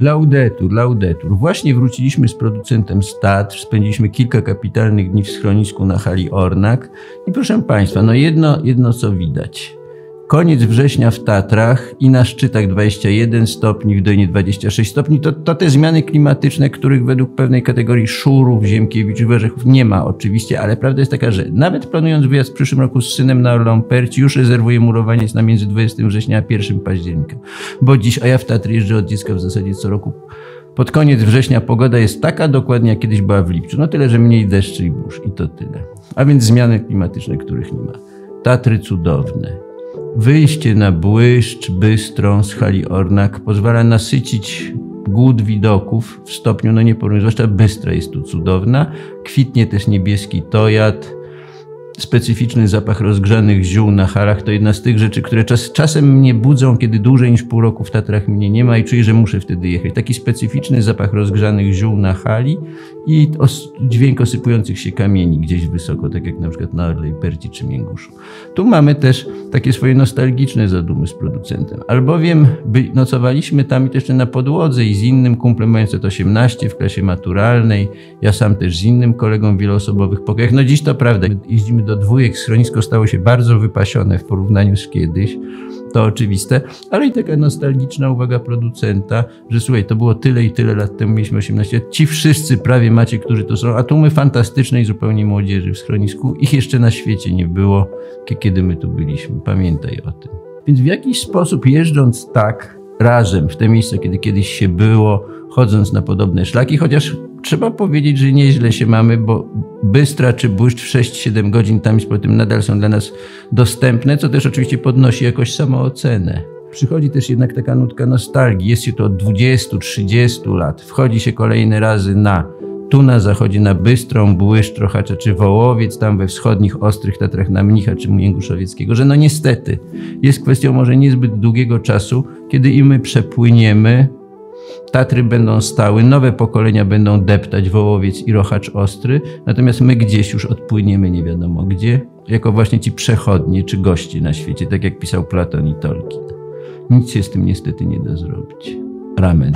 Laudetur, laudetur. Właśnie wróciliśmy z producentem z Tatr, spędziliśmy kilka kapitalnych dni w schronisku na hali Ornak i proszę Państwa, no jedno, jedno co widać. Koniec września w Tatrach i na szczytach 21 stopni, w Dojnie 26 stopni. To, to te zmiany klimatyczne, których według pewnej kategorii szurów, ziemkiewiczów, orzechów nie ma oczywiście, ale prawda jest taka, że nawet planując wyjazd w przyszłym roku z synem na Perci, już rezerwuję murowanie jest na między 20 września a 1 października. Bo dziś, a ja w Tatry jeżdżę od dziecka w zasadzie co roku pod koniec września pogoda jest taka dokładnie, jak kiedyś była w lipcu. No tyle, że mniej deszczy i burz i to tyle. A więc zmiany klimatyczne, których nie ma. Tatry cudowne. Wyjście na błyszcz bystrą z hali Ornak pozwala nasycić głód widoków w stopniu, no nie porównując, zwłaszcza Bystra jest tu cudowna. Kwitnie też niebieski tojat, specyficzny zapach rozgrzanych ziół na halach to jedna z tych rzeczy, które czas, czasem mnie budzą, kiedy dłużej niż pół roku w Tatrach mnie nie ma i czuję, że muszę wtedy jechać. Taki specyficzny zapach rozgrzanych ziół na hali i os, dźwięk osypujących się kamieni gdzieś wysoko, tak jak na przykład na Orlej Perci czy Mięguszu. Tu mamy też takie swoje nostalgiczne zadumy z producentem, albowiem by, nocowaliśmy tam i też na podłodze i z innym kumplem mając 18 w klasie maturalnej, ja sam też z innym kolegą w wieloosobowych pokojach. No dziś to prawda, jeździmy do dwójek, schronisko stało się bardzo wypasione w porównaniu z kiedyś, to oczywiste, ale i taka nostalgiczna uwaga producenta, że słuchaj, to było tyle i tyle lat temu, mieliśmy 18 lat, ci wszyscy prawie macie, którzy to są, a tu my fantastycznej zupełnie młodzieży w schronisku, ich jeszcze na świecie nie było, kiedy my tu byliśmy, pamiętaj o tym. Więc w jakiś sposób jeżdżąc tak razem w te miejsca, kiedy kiedyś się było, chodząc na podobne szlaki, chociaż trzeba powiedzieć, że nieźle się mamy, bo Bystra czy Błyszcz w 6-7 godzin tam z tym nadal są dla nas dostępne, co też oczywiście podnosi jakoś samoocenę. Przychodzi też jednak taka nutka nostalgii. Jest się to od 20-30 lat. Wchodzi się kolejne razy na tu na zachodzie na Bystrą, Błyszcz, Trochacza czy Wołowiec, tam we wschodnich Ostrych Tatrach na Mnicha czy Młęguszowieckiego, że no niestety jest kwestią może niezbyt długiego czasu, kiedy i my przepłyniemy Tatry będą stały, nowe pokolenia będą deptać Wołowiec i Rochacz Ostry, natomiast my gdzieś już odpłyniemy nie wiadomo gdzie, jako właśnie ci przechodnie czy goście na świecie, tak jak pisał Platon i Tolkien. Nic się z tym niestety nie da zrobić. Ramen.